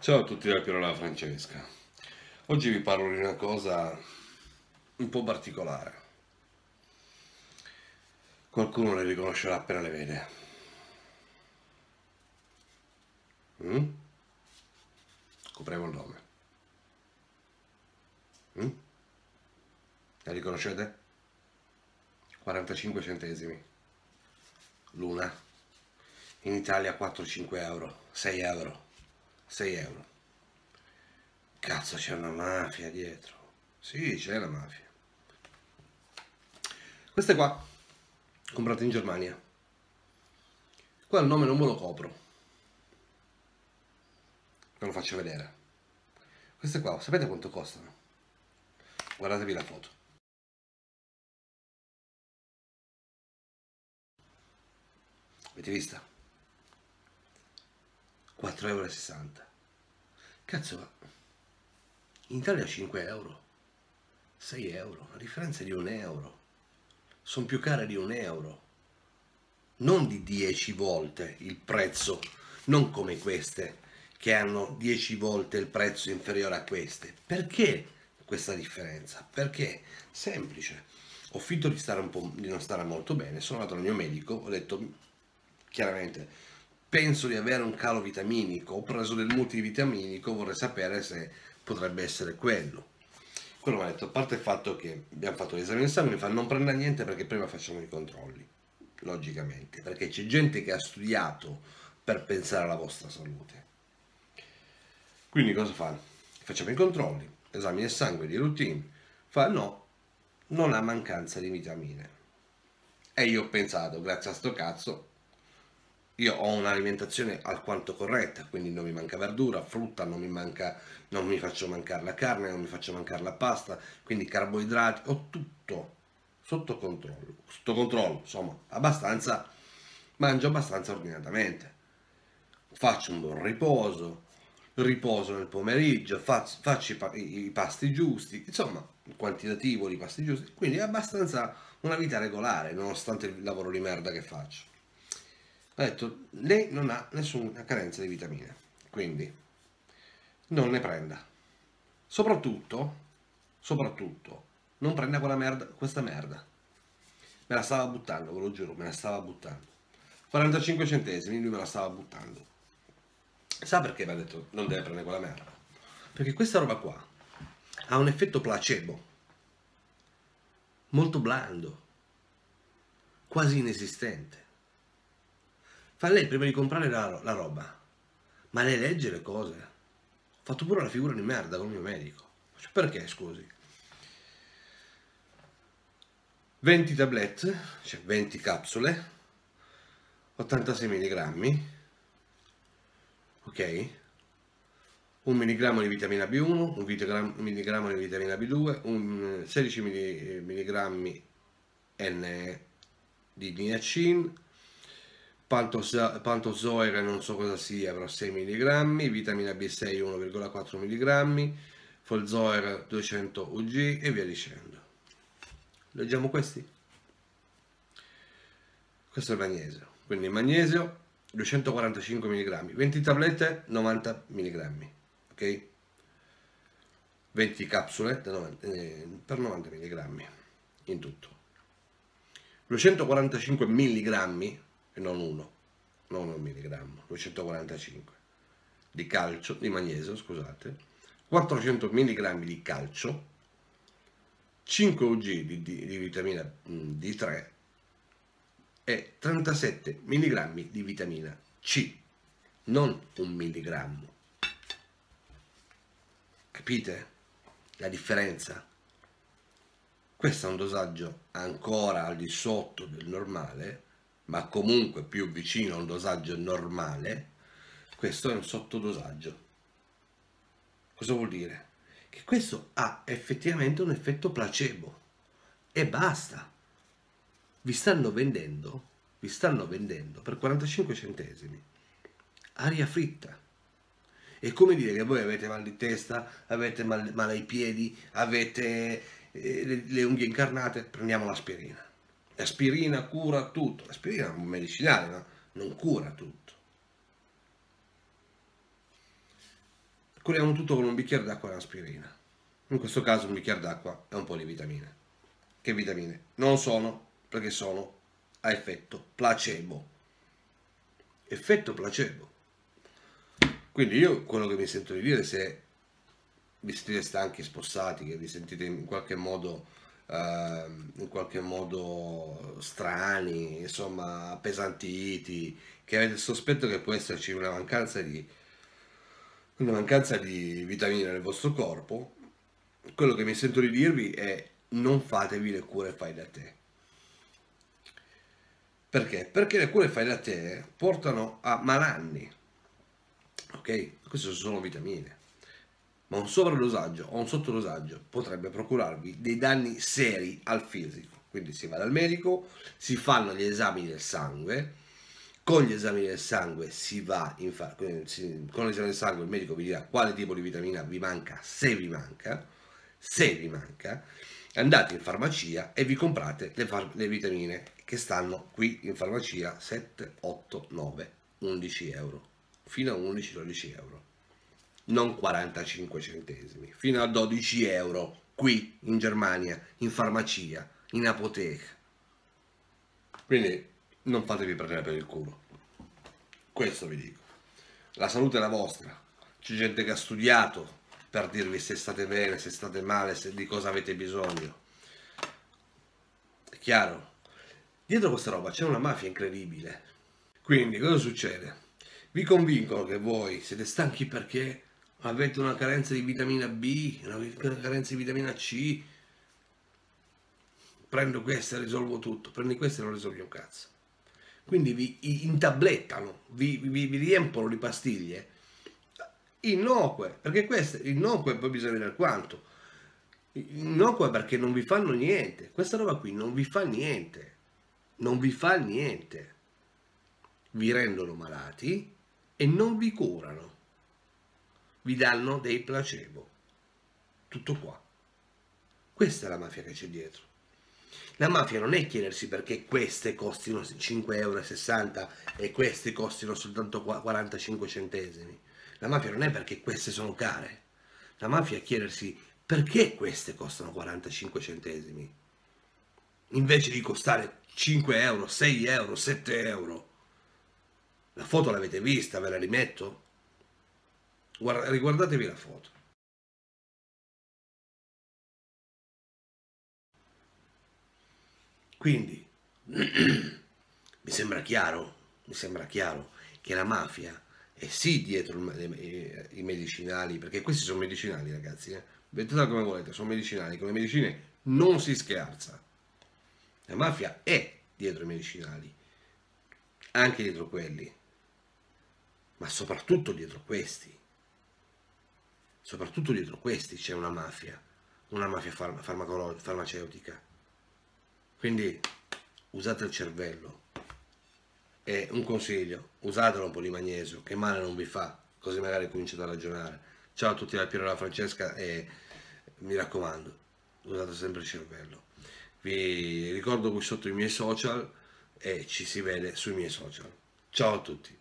Ciao a tutti da Pierola Francesca. Oggi vi parlo di una cosa un po' particolare. Qualcuno le riconoscerà appena le vede. Mm? Copriamo il nome. Mm? La riconoscete? 45 centesimi. L'una. In Italia 4-5 euro. 6 euro. 6 euro. Cazzo c'è una mafia dietro. Sì, c'è la mafia. Queste qua, comprate in Germania. Qua il nome non ve lo copro. Ve lo faccio vedere. Queste qua, sapete quanto costano? Guardatevi la foto. Avete vista? 4,60 euro. Cazzo, in Italia 5 euro, 6 euro, la differenza è di un euro. Sono più care di un euro. Non di 10 volte il prezzo, non come queste che hanno 10 volte il prezzo inferiore a queste. Perché questa differenza? Perché? Semplice. Ho finto di, di non stare molto bene, sono andato al mio medico, ho detto chiaramente penso di avere un calo vitaminico, ho preso del multivitaminico, vorrei sapere se potrebbe essere quello. Quello mi ha detto, a parte il fatto che abbiamo fatto l'esame di sangue, mi fa non prenda niente perché prima facciamo i controlli, logicamente, perché c'è gente che ha studiato per pensare alla vostra salute. Quindi cosa fa? Facciamo i controlli, esami del sangue di routine, fa no, non ha mancanza di vitamine. E io ho pensato, grazie a sto cazzo, io ho un'alimentazione alquanto corretta, quindi non mi manca verdura, frutta, non mi, manca, non mi faccio mancare la carne, non mi faccio mancare la pasta, quindi carboidrati, ho tutto sotto controllo, sotto controllo, insomma, abbastanza, mangio abbastanza ordinatamente, faccio un buon riposo, riposo nel pomeriggio, faccio, faccio i, i pasti giusti, insomma, il quantitativo di pasti giusti, quindi è abbastanza una vita regolare, nonostante il lavoro di merda che faccio ha detto lei non ha nessuna carenza di vitamine, quindi non ne prenda. Soprattutto, soprattutto, non prenda quella merda, questa merda. Me la stava buttando, ve lo giuro, me la stava buttando. 45 centesimi, lui me la stava buttando. Sa perché mi ha detto non deve prendere quella merda? Perché questa roba qua ha un effetto placebo, molto blando, quasi inesistente. Fa lei prima di comprare la, la roba. Ma lei legge le cose. Ho fatto pure la figura di merda con il mio medico. Cioè, perché, scusi? 20 tablette, cioè 20 capsule, 86 mg, ok? Un milligammo di vitamina B1, un milligrammo di vitamina B2, un 16 mg N di niacin, pantozoere non so cosa sia, però 6 mg, vitamina B6 1,4 mg, folzoer 200 UG e via dicendo. Leggiamo questi. Questo è il magnesio, quindi magnesio 245 mg, 20 tablette 90 mg, ok? 20 capsule eh, per 90 mg in tutto. 245 mg e non 1, non 1 milligrammo, 245 di calcio, di magnesio, scusate, 400 mg di calcio, 5 UG di, di, di vitamina D3 e 37 mg di vitamina C, non un milligrammo. Capite la differenza? Questo è un dosaggio ancora al di sotto del normale, ma comunque più vicino a un dosaggio normale, questo è un sottodosaggio. Cosa vuol dire? Che questo ha effettivamente un effetto placebo e basta. Vi stanno vendendo, vi stanno vendendo per 45 centesimi aria fritta. È come dire che voi avete mal di testa, avete mal, mal ai piedi, avete eh, le, le unghie incarnate, prendiamo l'aspirina L'aspirina cura tutto. L'aspirina è un medicinale, ma non cura tutto. curiamo tutto con un bicchiere d'acqua e un'aspirina. In questo caso un bicchiere d'acqua e un po' di vitamine. Che vitamine? Non sono, perché sono a effetto placebo. Effetto placebo. Quindi io quello che mi sento di dire, se vi sentite stanchi, spossati, che vi sentite in qualche modo, in qualche modo strani, insomma, appesantiti, che avete il sospetto che può esserci una mancanza di, una mancanza di vitamine nel vostro corpo, quello che mi sento di dirvi è non fatevi le cure fai da te. Perché? Perché le cure fai da te portano a malanni. Ok? Queste sono vitamine. Ma un sovradosaggio o un sottodosaggio potrebbe procurarvi dei danni seri al fisico. Quindi si va dal medico, si fanno gli esami del sangue, con gli esami del sangue si va, fa- con l'esame del sangue il medico vi dirà quale tipo di vitamina vi manca, se vi manca, se vi manca, andate in farmacia e vi comprate le, far- le vitamine che stanno qui in farmacia 7, 8, 9, 11 euro, fino a 11-12 euro, non 45 centesimi, fino a 12 euro qui in Germania, in farmacia, in apoteca. Quindi non fatevi prendere per il culo. Questo vi dico. La salute è la vostra. C'è gente che ha studiato per dirvi se state bene, se state male, se, di cosa avete bisogno. È chiaro? Dietro questa roba c'è una mafia incredibile. Quindi cosa succede? Vi convincono che voi siete stanchi perché avete una carenza di vitamina B, una carenza di vitamina C. Prendo questa e risolvo tutto. Prendi questa e non risolvi un cazzo quindi vi intablettano, vi, vi, vi riempono di pastiglie innocue, perché queste innocue poi bisogna vedere quanto. Innocue perché non vi fanno niente. Questa roba qui non vi fa niente. Non vi fa niente. Vi rendono malati e non vi curano. Vi danno dei placebo. Tutto qua. Questa è la mafia che c'è dietro. La mafia non è chiedersi perché queste costino 5,60 euro e queste costino soltanto 45 centesimi. La mafia non è perché queste sono care. La mafia è chiedersi perché queste costano 45 centesimi invece di costare 5 euro, 6 euro, 7 euro. La foto l'avete vista, ve la rimetto? Guarda, riguardatevi la foto. Quindi mi sembra chiaro, mi sembra chiaro che la mafia è sì dietro i medicinali, perché questi sono medicinali ragazzi, eh? vedetela come volete, sono medicinali, con le medicine non si scherza. La mafia è dietro i medicinali, anche dietro quelli, ma soprattutto dietro questi. Soprattutto dietro questi c'è una mafia, una mafia farmaceutica. Quindi usate il cervello. E un consiglio, usatelo un po' di magnesio, che male non vi fa, così magari cominciate a ragionare. Ciao a tutti da Piero da Francesca e mi raccomando, usate sempre il cervello. Vi ricordo qui sotto i miei social e ci si vede sui miei social. Ciao a tutti.